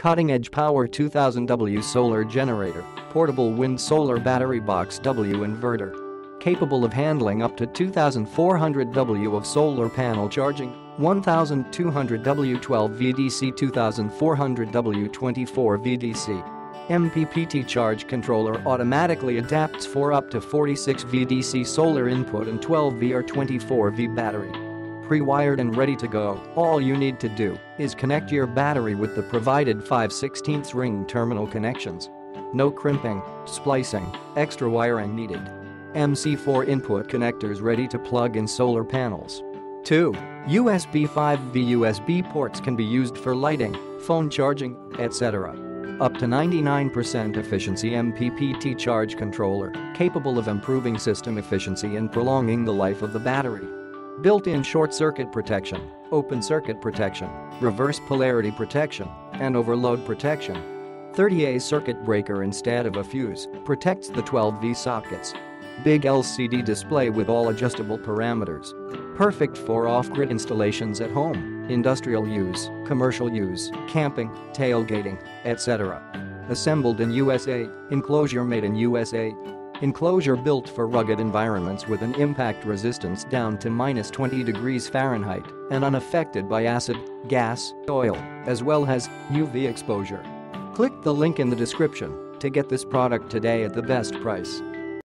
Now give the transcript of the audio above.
Cutting-edge power 2000W solar generator, portable wind solar battery box W inverter. Capable of handling up to 2400 W of solar panel charging, 1200 W12 VDC 2400 W24 VDC. MPPT charge controller automatically adapts for up to 46 VDC solar input and 12 V or 24 V battery. Pre-wired and ready to go, all you need to do is connect your battery with the provided 5 16 ring terminal connections. No crimping, splicing, extra wiring needed. MC4 input connectors ready to plug in solar panels. 2. USB 5V USB ports can be used for lighting, phone charging, etc. Up to 99% efficiency MPPT charge controller, capable of improving system efficiency and prolonging the life of the battery. Built-in short circuit protection, open circuit protection, reverse polarity protection, and overload protection. 30A circuit breaker instead of a fuse protects the 12V sockets. Big LCD display with all adjustable parameters. Perfect for off-grid installations at home, industrial use, commercial use, camping, tailgating, etc. Assembled in USA, enclosure made in USA. Enclosure built for rugged environments with an impact resistance down to minus 20 degrees Fahrenheit and unaffected by acid, gas, oil, as well as UV exposure. Click the link in the description to get this product today at the best price.